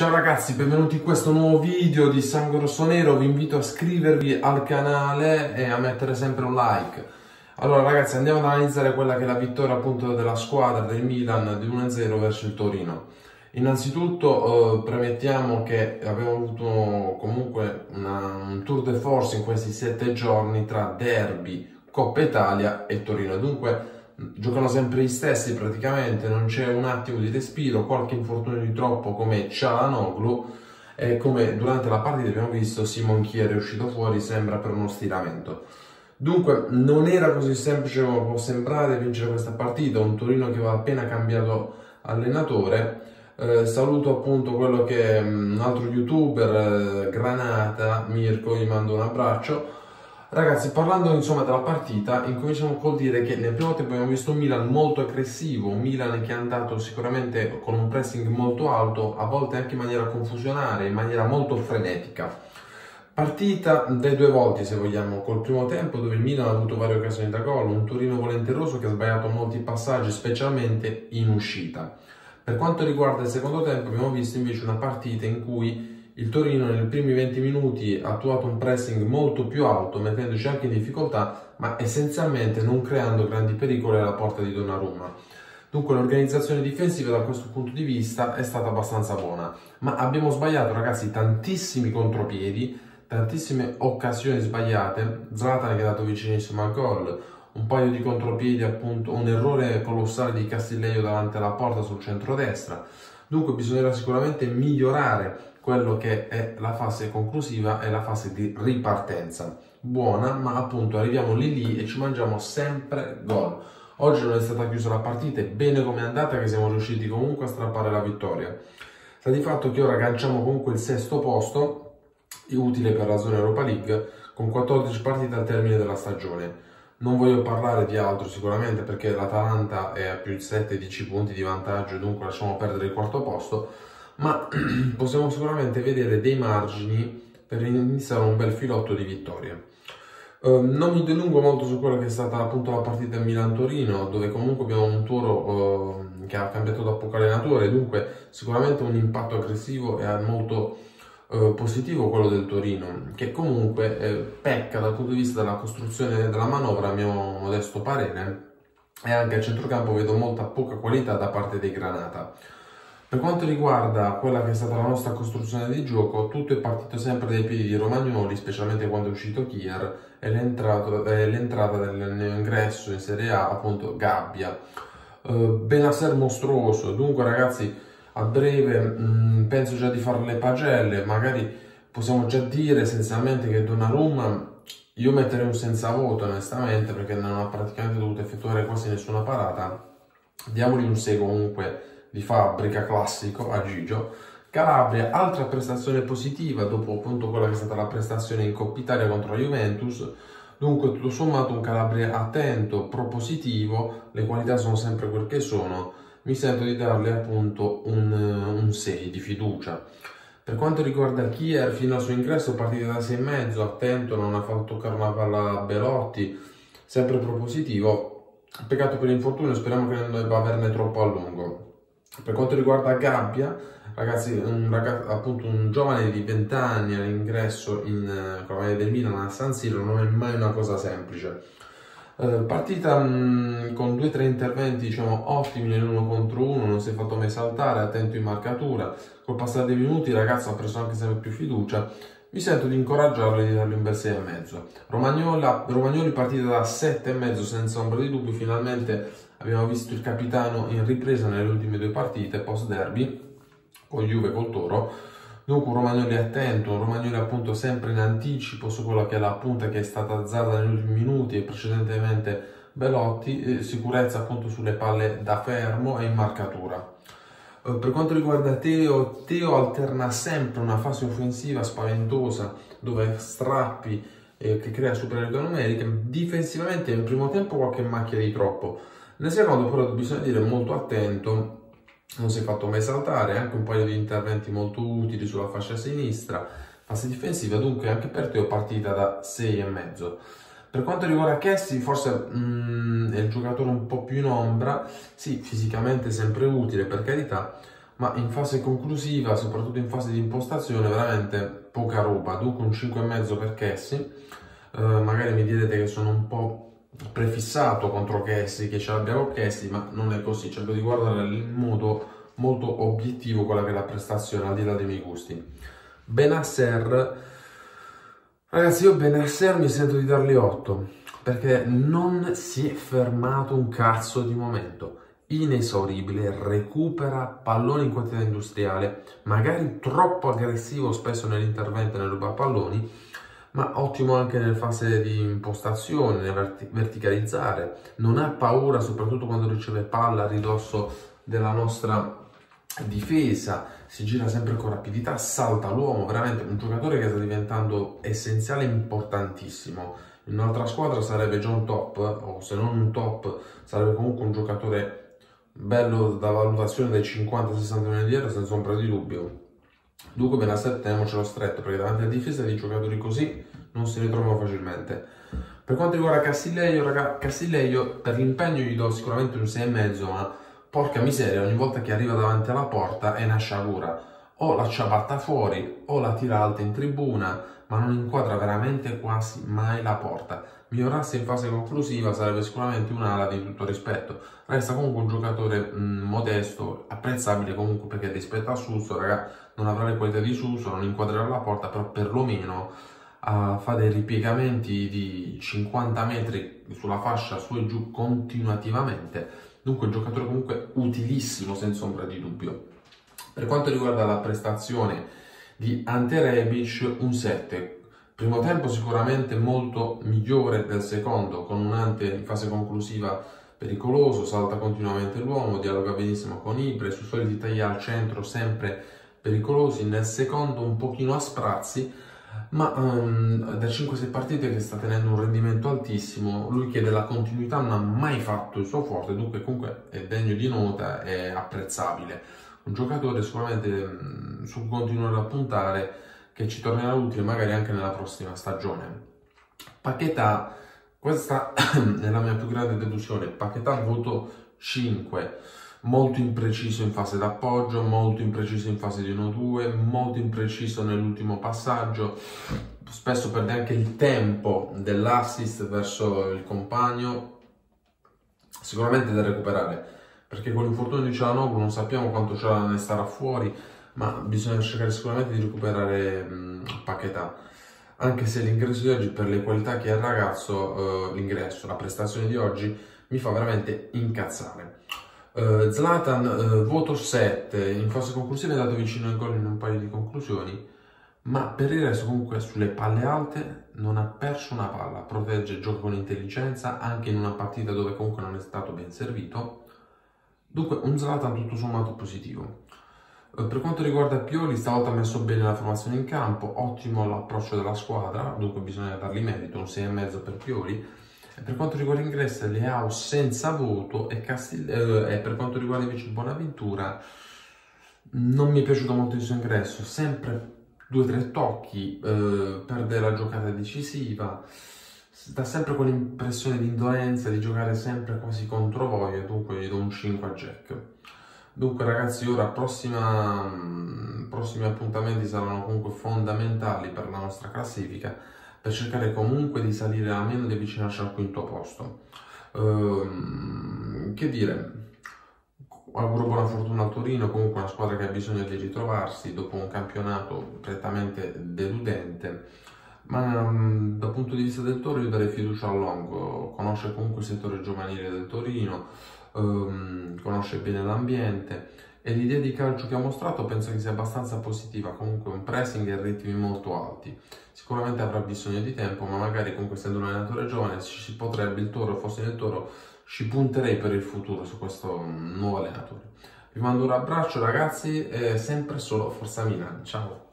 Ciao ragazzi, benvenuti in questo nuovo video di Sangue Rosso Nero, vi invito a iscrivervi al canale e a mettere sempre un like. Allora ragazzi andiamo ad analizzare quella che è la vittoria appunto della squadra del Milan di 1-0 verso il Torino. Innanzitutto eh, premettiamo che abbiamo avuto comunque una, un tour de force in questi sette giorni tra derby, Coppa Italia e Torino, dunque giocano sempre gli stessi praticamente, non c'è un attimo di respiro, qualche infortunio di troppo come Cialanoglu e come durante la partita abbiamo visto Simon Chier è uscito fuori, sembra per uno stiramento. Dunque non era così semplice come può sembrare vincere questa partita, un Torino che aveva appena cambiato allenatore. Eh, saluto appunto quello che è mm, un altro youtuber, eh, Granata, Mirko, gli mando un abbraccio Ragazzi, parlando insomma della partita, incominciamo col dire che nel primo tempo abbiamo visto un Milan molto aggressivo, un Milan che è andato sicuramente con un pressing molto alto, a volte anche in maniera confusionaria, in maniera molto frenetica. Partita dai due volti, se vogliamo, col primo tempo dove il Milan ha avuto varie occasioni da gol, un Torino volenteroso che ha sbagliato molti passaggi, specialmente in uscita. Per quanto riguarda il secondo tempo abbiamo visto invece una partita in cui il Torino nei primi 20 minuti ha attuato un pressing molto più alto, mettendoci anche in difficoltà, ma essenzialmente non creando grandi pericoli alla porta di Donnarumma. Dunque l'organizzazione difensiva da questo punto di vista è stata abbastanza buona, ma abbiamo sbagliato ragazzi tantissimi contropiedi, tantissime occasioni sbagliate, Zlatan che è andato vicinissimo al gol, un paio di contropiedi appunto, un errore colossale di Castillejo davanti alla porta sul centro-destra, dunque bisognerà sicuramente migliorare quello che è la fase conclusiva e la fase di ripartenza. Buona, ma appunto arriviamo lì lì e ci mangiamo sempre gol. Oggi non è stata chiusa la partita, è bene come è andata che siamo riusciti comunque a strappare la vittoria. Sta di fatto che ora agganciamo comunque il sesto posto, utile per la zona Europa League, con 14 partite al termine della stagione. Non voglio parlare di altro sicuramente perché l'Atalanta è a più di 7-10 punti di vantaggio, dunque lasciamo perdere il quarto posto ma possiamo sicuramente vedere dei margini per iniziare un bel filotto di vittorie. Uh, non mi dilungo molto su quella che è stata appunto la partita Milan-Torino, dove comunque abbiamo un Toro uh, che ha cambiato da poco allenatore, dunque sicuramente un impatto aggressivo e molto uh, positivo quello del Torino, che comunque eh, pecca dal punto di vista della costruzione della manovra, a mio modesto parere, e anche a centrocampo vedo molta poca qualità da parte dei Granata. Per quanto riguarda quella che è stata la nostra costruzione di gioco, tutto è partito sempre dai piedi di Romagnoli, specialmente quando è uscito Kier, e l'entrata dell'ingresso in Serie A, appunto Gabbia. Uh, Benasser mostruoso, dunque ragazzi, a breve mh, mm, penso già di fare le pagelle, magari possiamo già dire essenzialmente che Donnarumma io metterei un senza voto onestamente perché non ha praticamente dovuto effettuare quasi nessuna parata. Diamogli un 6 comunque di fabbrica classico a Gigio. Calabria, altra prestazione positiva dopo appunto quella che è stata la prestazione in Coppa Italia contro la Juventus. Dunque, tutto sommato, un Calabria attento, propositivo, le qualità sono sempre quel che sono. Mi sento di darle appunto un, un 6 di fiducia. Per quanto riguarda Kier, fino al suo ingresso partita da 6,5, attento, non ha fatto toccare una palla a Belotti, sempre propositivo. Peccato per l'infortunio, speriamo che non debba averne troppo a lungo. Per quanto riguarda Gabbia, ragazzi, un, ragazzo, appunto un giovane di 20 anni all'ingresso in, la maglia del Milan a San Siro non è mai una cosa semplice. Uh, partita con due o tre interventi diciamo ottimi nell'uno contro uno, non si è fatto mai saltare, attento in marcatura. Col passare dei minuti il ragazzo ha preso anche sempre più fiducia. Mi sento di incoraggiarlo e di dargli un bel 6,5. Romagnoli partita da 7,5 senza ombra di dubbio, finalmente Abbiamo visto il capitano in ripresa nelle ultime due partite post derby con Juve e col Toro. Dunque un Romagnoli attento, un Romagnoli appunto sempre in anticipo su quella che è la punta che è stata alzata negli ultimi minuti e precedentemente Belotti, sicurezza appunto sulle palle da fermo e in marcatura. Eh, per quanto riguarda Teo, Teo alterna sempre una fase offensiva spaventosa dove strappi eh, che crea superiorità numerica, difensivamente in primo tempo qualche macchia di troppo, nel secondo però bisogna dire molto attento, non si è fatto mai saltare, anche un paio di interventi molto utili sulla fascia sinistra, fase difensiva, dunque anche per te ho partita da 6,5. Per quanto riguarda Kessi, forse mm, è il giocatore un po' più in ombra, sì, fisicamente sempre utile per carità, ma in fase conclusiva, soprattutto in fase di impostazione, veramente poca roba. Dunque un 5,5 per Cassie, eh, magari mi direte che sono un po' prefissato contro Cassie, che ce l'abbiamo Cassie, ma non è così, cerco di guardare in modo molto obiettivo quella che è la prestazione, al di là dei miei gusti. Benasser, ragazzi io Benasser mi sento di dargli 8, perché non si è fermato un cazzo di momento. Inesauribile, recupera palloni in quantità industriale, magari troppo aggressivo spesso nell'intervento e nel palloni, ma ottimo anche nella fase di impostazione, nel vert verticalizzare, non ha paura soprattutto quando riceve palla a ridosso della nostra difesa, si gira sempre con rapidità, salta l'uomo, veramente un giocatore che sta diventando essenziale importantissimo. In un'altra squadra sarebbe John Top, o se non un top, sarebbe comunque un giocatore bello da valutazione dai 50-60 milioni di euro senza ombra di dubbio. Dunque ben a teniamocelo stretto perché davanti alla difesa di giocatori così non si ritrovano facilmente. Per quanto riguarda Castiglio, raga, Castiglio per l'impegno gli do sicuramente un 6,5 ma porca miseria ogni volta che arriva davanti alla porta è una sciagura. O la ciabatta fuori o la tira alta in tribuna ma non inquadra veramente quasi mai la porta migliorasse in fase conclusiva sarebbe sicuramente un'ala di tutto rispetto. Resta comunque un giocatore mh, mm, modesto, apprezzabile comunque perché rispetto a Suso, raga, non avrà le qualità di Suso, non inquadrerà la porta, però perlomeno uh, fa dei ripiegamenti di 50 metri sulla fascia su e giù continuativamente. Dunque un giocatore comunque utilissimo senza ombra di dubbio. Per quanto riguarda la prestazione di Ante Rebic, un 7 Primo tempo sicuramente molto migliore del secondo, con un Ante in fase conclusiva pericoloso, salta continuamente l'uomo, dialoga benissimo con Ibre, su soliti tagli al centro sempre pericolosi, nel secondo un pochino a sprazzi, ma um, da 5-6 partite che sta tenendo un rendimento altissimo, lui che della continuità non ha mai fatto il suo forte, dunque comunque è degno di nota, è apprezzabile. Un giocatore sicuramente um, su cui continuare a puntare, che ci tornerà utile magari anche nella prossima stagione. Paquetà, questa è la mia più grande delusione, Paquetà voto 5, molto impreciso in fase d'appoggio, molto impreciso in fase di 1-2, molto impreciso nell'ultimo passaggio, spesso perde anche il tempo dell'assist verso il compagno, sicuramente da recuperare, perché con l'infortunio di Cialanoglu non sappiamo quanto ce ne starà fuori, ma bisogna cercare sicuramente di recuperare mh, Paquetà anche se l'ingresso di oggi per le qualità che ha il ragazzo, uh, l'ingresso, la prestazione di oggi mi fa veramente incazzare. Uh, Zlatan, uh, voto 7, in fase conclusiva è andato vicino al gol in un paio di conclusioni, ma per il resto comunque sulle palle alte non ha perso una palla, protegge, gioca con intelligenza anche in una partita dove comunque non è stato ben servito. Dunque un Zlatan tutto sommato positivo. Eh, per quanto riguarda Pioli, stavolta ha messo bene la formazione in campo, ottimo l'approccio della squadra, dunque bisogna dargli merito, un 6,5 per Pioli. Per quanto riguarda Ingresso, Leao senza voto e, Castil- eh, e per quanto riguarda invece Bonaventura, non mi è piaciuto molto il suo ingresso, sempre due o tre tocchi, eh, perde la giocata decisiva, dà sempre quell'impressione di indolenza, di giocare sempre quasi contro voi, dunque gli do un 5 a Jack. Dunque ragazzi, ora prossima, mm, prossimi appuntamenti saranno comunque fondamentali per la nostra classifica per cercare comunque di salire almeno di avvicinarci al quinto posto. Ehm, che dire, auguro buona fortuna al Torino, comunque una squadra che ha bisogno di ritrovarsi dopo un campionato prettamente deludente, ma um, dal punto di vista del Toro io darei fiducia a Longo, conosce comunque il settore giovanile del Torino, um, conosce bene l'ambiente e l'idea di calcio che ha mostrato penso che sia abbastanza positiva, comunque un pressing e ritmi molto alti. Sicuramente avrà bisogno di tempo, ma magari con essendo un allenatore giovane ci potrebbe il Toro, fosse nel Toro, ci punterei per il futuro su questo nuovo allenatore. Vi mando un abbraccio ragazzi e sempre solo Forza Milan, ciao!